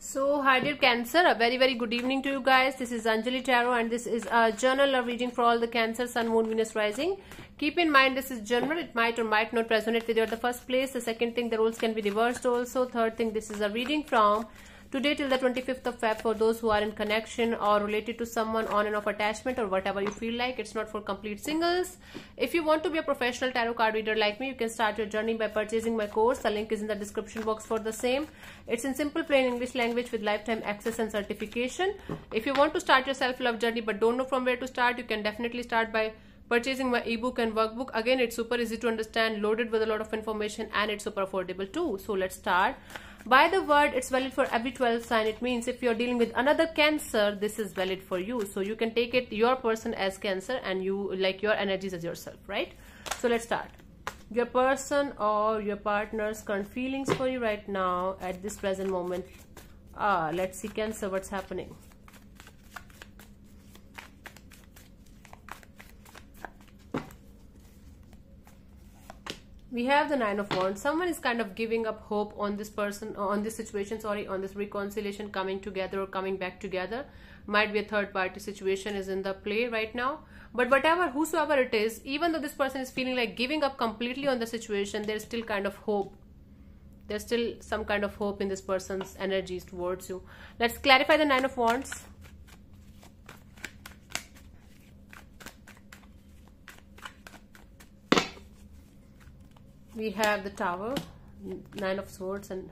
So, hi dear Cancer, a very very good evening to you guys. This is Anjali Tarot and this is a journal of reading for all the Cancer, Sun, Moon, Venus, Rising. Keep in mind this is general, it might or might not resonate with you at the first place. The second thing, the roles can be reversed also. Third thing, this is a reading from today till the 25th of Feb for those who are in connection or related to someone on and off attachment or whatever you feel like. It's not for complete singles. If you want to be a professional tarot card reader like me, you can start your journey by purchasing my course. The link is in the description box for the same. It's in simple plain English language with lifetime access and certification. If you want to start your self-love journey but don't know from where to start, you can definitely start by purchasing my ebook and workbook again it's super easy to understand loaded with a lot of information and it's super affordable too so let's start by the word it's valid for every 12 sign. It means if you're dealing with another cancer this is valid for you. So you can take it your person as cancer and you like your energies as yourself right? So let's start. Your person or your partner's current feelings for you right now at this present moment ah let's see cancer what's happening we have the nine of wands. Someone is kind of giving up hope on this person on this situation sorry on this reconciliation coming together or coming back together. Might be a third party situation is in the play right now. But whatever whosoever it is even though this person is feeling like giving up completely on the situation there's still kind of hope. There's still some kind of hope in this person's energies towards you. Let's clarify the nine of wands we have the tower nine of swords and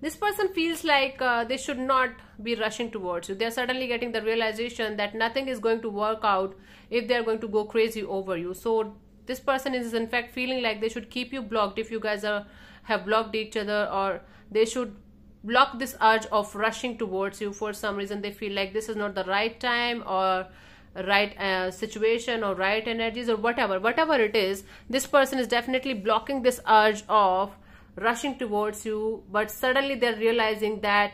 this person feels like uh, they should not be rushing towards you. They're suddenly getting the realization that nothing is going to work out if they're going to go crazy over you. So this person is in fact feeling like they should keep you blocked if you guys are have blocked each other or they should block this urge of rushing towards you for some reason. They feel like this is not the right time or right uh, situation or right energies or whatever whatever it is this person is definitely blocking this urge of rushing towards you but suddenly they're realizing that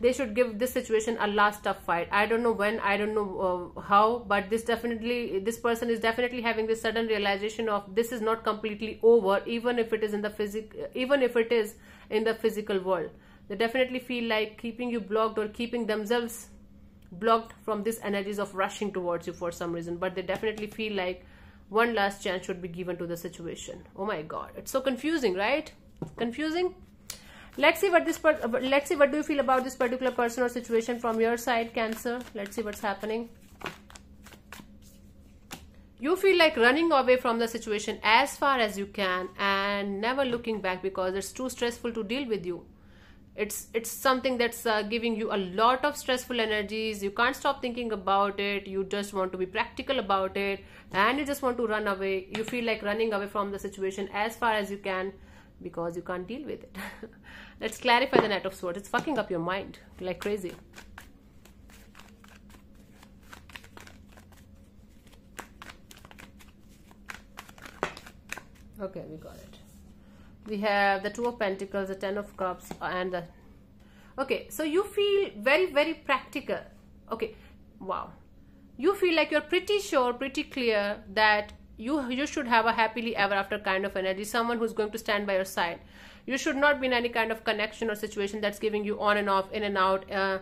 they should give this situation a last tough fight. I don't know when i don't know uh, how but this definitely this person is definitely having this sudden realization of this is not completely over even if it is in the physic even if it is in the physical world. They definitely feel like keeping you blocked or keeping themselves blocked from these energies of rushing towards you for some reason but they definitely feel like one last chance should be given to the situation. Oh my god. It's so confusing right? Confusing? Let's see what this let's see what do you feel about this particular person or situation from your side cancer? Let's see what's happening. You feel like running away from the situation as far as you can and never looking back because it's too stressful to deal with you it's it's something that's uh, giving you a lot of stressful energies. You can't stop thinking about it. You just want to be practical about it. And you just want to run away. You feel like running away from the situation as far as you can because you can't deal with it. Let's clarify the knight of swords. It's fucking up your mind like crazy. Okay we got it we have the two of pentacles the ten of cups and the okay so you feel very very practical. Okay wow. You feel like you're pretty sure pretty clear that you you should have a happily ever after kind of energy someone who's going to stand by your side you should not be in any kind of connection or situation that's giving you on and off in and out uh,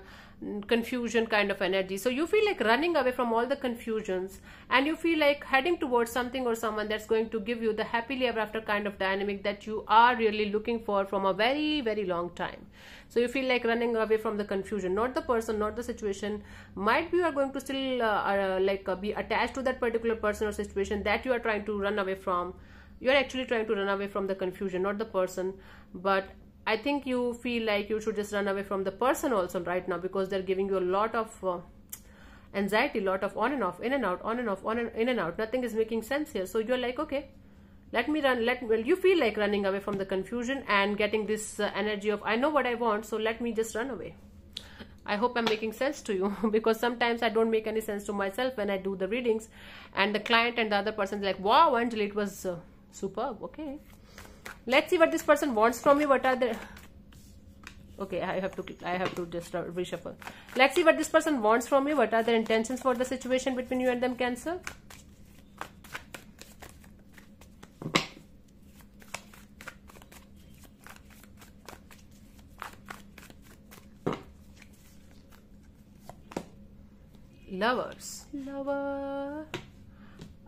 confusion kind of energy. So you feel like running away from all the confusions and you feel like heading towards something or someone that's going to give you the happily ever after kind of dynamic that you are really looking for from a very very long time. So you feel like running away from the confusion. Not the person not the situation. Might be you are going to still uh, uh, like uh, be attached to that particular person or situation that you are trying to run away from you're actually trying to run away from the confusion not the person but I think you feel like you should just run away from the person also right now because they're giving you a lot of uh, anxiety, a lot of on and off, in and out, on and off, on and in and out. Nothing is making sense here. So you're like, okay, let me run. Let well, you feel like running away from the confusion and getting this uh, energy of I know what I want, so let me just run away. I hope I'm making sense to you because sometimes I don't make any sense to myself when I do the readings, and the client and the other person is like, wow, Anjali, it was uh, Superb. Okay. Let's see what this person wants from you. What are the okay i have to i have to just uh, reshuffle let's see what this person wants from you what are their intentions for the situation between you and them cancer lovers lover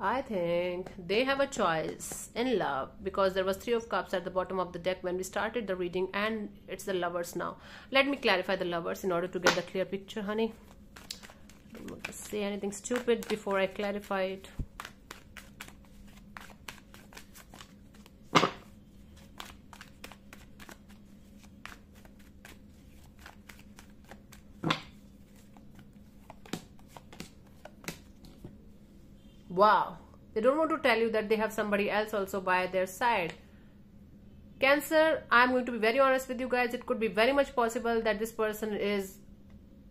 I think they have a choice in love because there was three of cups at the bottom of the deck when we started the reading and it's the lovers now. Let me clarify the lovers in order to get the clear picture, honey. Don't want to say anything stupid before I clarify it. Wow. They don't want to tell you that they have somebody else also by their side. Cancer, I'm going to be very honest with you guys. It could be very much possible that this person is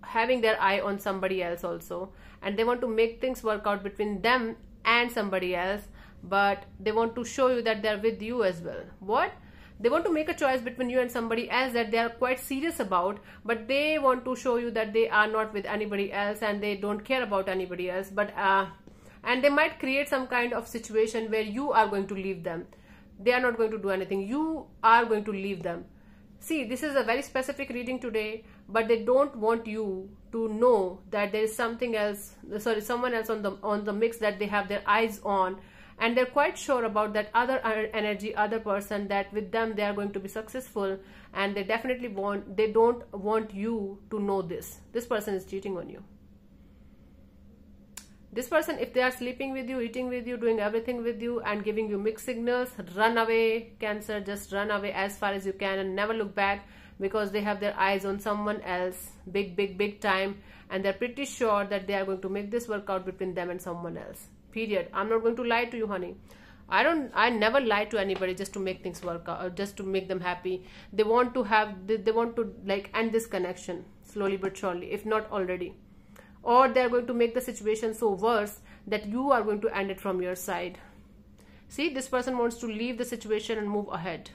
having their eye on somebody else also. And they want to make things work out between them and somebody else. But they want to show you that they're with you as well. What? they want to make a choice between you and somebody else that they are quite serious about but they want to show you that they are not with anybody else and they don't care about anybody else but uh, and they might create some kind of situation where you are going to leave them. They are not going to do anything. You are going to leave them. See this is a very specific reading today but they don't want you to know that there is something else sorry someone else on the on the mix that they have their eyes on. And they're quite sure about that other energy other person that with them they are going to be successful. And they definitely want they don't want you to know this. This person is cheating on you this person if they are sleeping with you eating with you doing everything with you and giving you mixed signals run away cancer just run away as far as you can and never look back because they have their eyes on someone else big big big time and they're pretty sure that they are going to make this work out between them and someone else. Period. I'm not going to lie to you honey. I don't I never lie to anybody just to make things work out or just to make them happy. They want to have they, they want to like end this connection slowly but surely if not already or they're going to make the situation so worse that you are going to end it from your side. See this person wants to leave the situation and move ahead.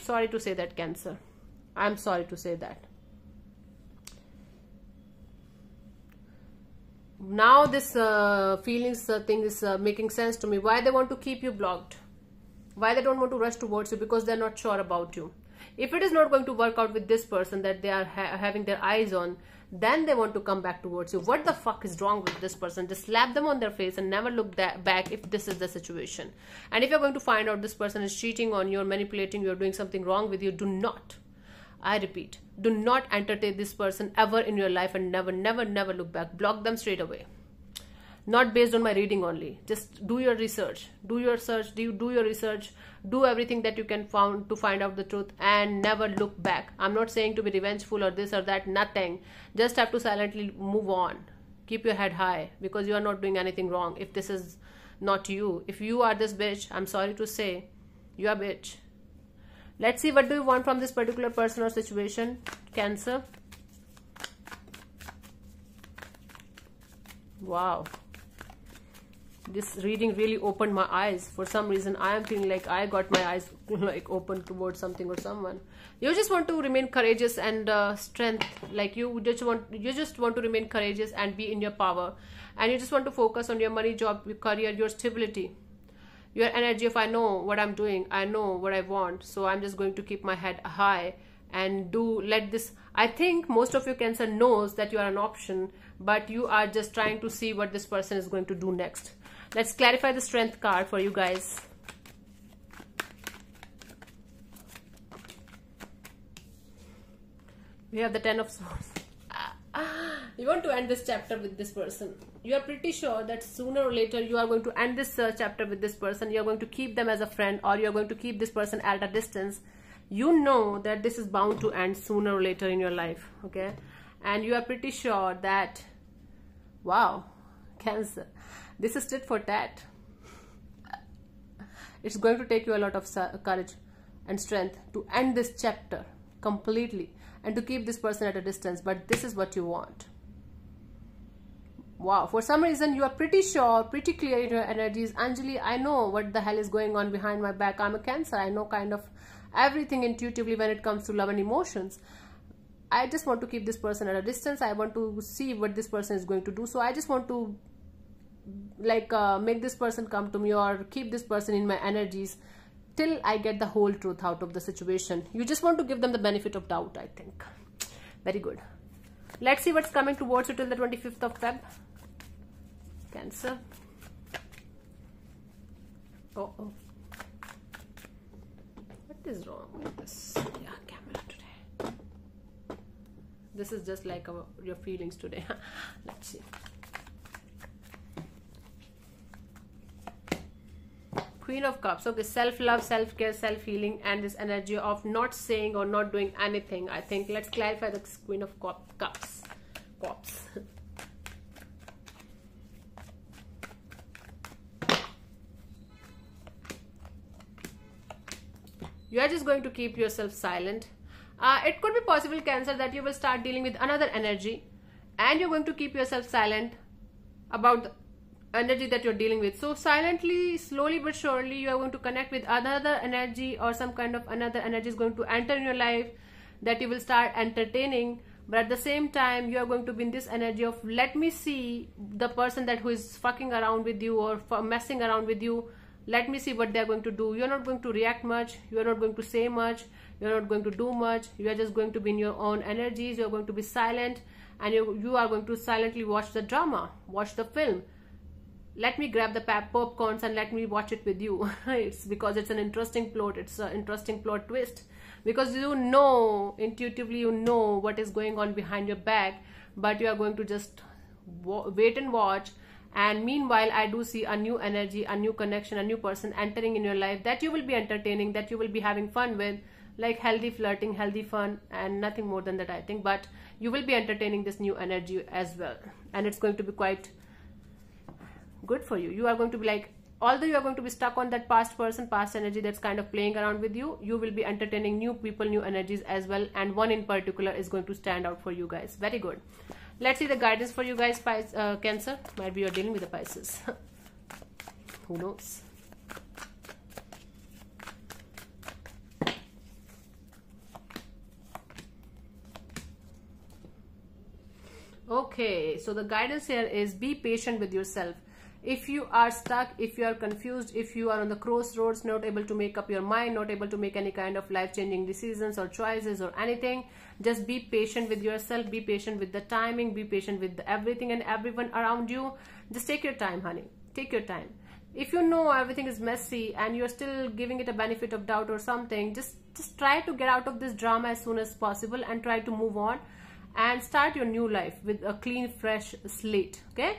Sorry to say that cancer. I'm sorry to say that. Now this uh, feelings uh, thing is uh, making sense to me. Why they want to keep you blocked? Why they don't want to rush towards you? Because they're not sure about you. If it is not going to work out with this person that they are ha having their eyes on then they want to come back towards you. What the fuck is wrong with this person? Just slap them on their face and never look back if this is the situation. And if you're going to find out this person is cheating on you or manipulating you or doing something wrong with you do not i repeat do not entertain this person ever in your life and never never never look back. Block them straight away not based on my reading only. Just do your research. Do your search do you do your research. Do everything that you can found to find out the truth and never look back. I'm not saying to be revengeful or this or that nothing. Just have to silently move on. Keep your head high because you are not doing anything wrong. If this is not you if you are this bitch i'm sorry to say you are bitch. Let's see what do you want from this particular person or situation? Cancer? Wow this reading really opened my eyes. For some reason i am feeling like i got my eyes like open towards something or someone. You just want to remain courageous and uh, strength. Like you just want you just want to remain courageous and be in your power. And you just want to focus on your money job your career your stability your energy if i know what i'm doing. I know what i want. So i'm just going to keep my head high and do let this i think most of you cancer knows that you are an option but you are just trying to see what this person is going to do next let's clarify the strength card for you guys. We have the ten of swords. You want to end this chapter with this person. You are pretty sure that sooner or later you are going to end this uh, chapter with this person. You are going to keep them as a friend or you are going to keep this person at a distance. You know that this is bound to end sooner or later in your life okay? And you are pretty sure that wow cancer this is tit for tat it's going to take you a lot of courage and strength to end this chapter completely and to keep this person at a distance but this is what you want. Wow for some reason you are pretty sure pretty clear in your energies. Anjali i know what the hell is going on behind my back. I'm a cancer. I know kind of everything intuitively when it comes to love and emotions. I just want to keep this person at a distance. I want to see what this person is going to do. So i just want to like uh, make this person come to me or keep this person in my energies till i get the whole truth out of the situation. You just want to give them the benefit of doubt i think. Very good. Let's see what's coming towards you till the 25th of feb. Cancer. Oh oh what is wrong with this? Yeah camera today. This is just like our, your feelings today. Let's see queen of cups. Okay self-love self-care self-healing and this energy of not saying or not doing anything. I think let's clarify the queen of cups. Cups. You are just going to keep yourself silent. Uh, it could be possible cancer that you will start dealing with another energy and you're going to keep yourself silent about the energy that you're dealing with so silently slowly but surely you are going to connect with another energy or some kind of another energy is going to enter in your life that you will start entertaining but at the same time you are going to be in this energy of let me see the person that who is fucking around with you or messing around with you let me see what they're going to do you're not going to react much you're not going to say much you're not going to do much you are just going to be in your own energies you're going to be silent and you, you are going to silently watch the drama watch the film let me grab the popcorns and let me watch it with you. It's because it's an interesting plot. It's an interesting plot twist. Because you know intuitively you know what is going on behind your back but you are going to just wait and watch. And meanwhile i do see a new energy a new connection a new person entering in your life that you will be entertaining that you will be having fun with like healthy flirting healthy fun and nothing more than that i think. But you will be entertaining this new energy as well. And it's going to be quite good for you. You are going to be like although you are going to be stuck on that past person past energy that's kind of playing around with you you will be entertaining new people new energies as well and one in particular is going to stand out for you guys. Very good. Let's see the guidance for you guys Pis uh, cancer. Might be you're dealing with the pisces. Who knows? Okay so the guidance here is be patient with yourself if you are stuck if you are confused if you are on the crossroads not able to make up your mind not able to make any kind of life-changing decisions or choices or anything just be patient with yourself be patient with the timing be patient with everything and everyone around you. Just take your time honey. Take your time. If you know everything is messy and you're still giving it a benefit of doubt or something just just try to get out of this drama as soon as possible and try to move on and start your new life with a clean fresh slate okay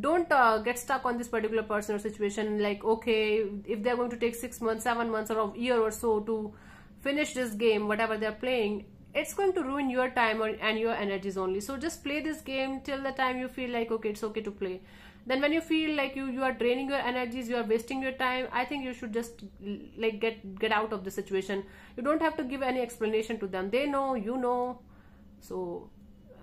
don't uh, get stuck on this particular person or situation like okay if they're going to take six months seven months or a year or so to finish this game whatever they're playing it's going to ruin your time or, and your energies only. So just play this game till the time you feel like okay it's okay to play. Then when you feel like you you are draining your energies you are wasting your time i think you should just like get get out of the situation. You don't have to give any explanation to them. They know you know. So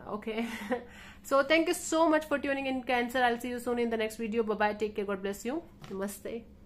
okay. So thank you so much for tuning in cancer. I'll see you soon in the next video. Bye bye take care. God bless you. Namaste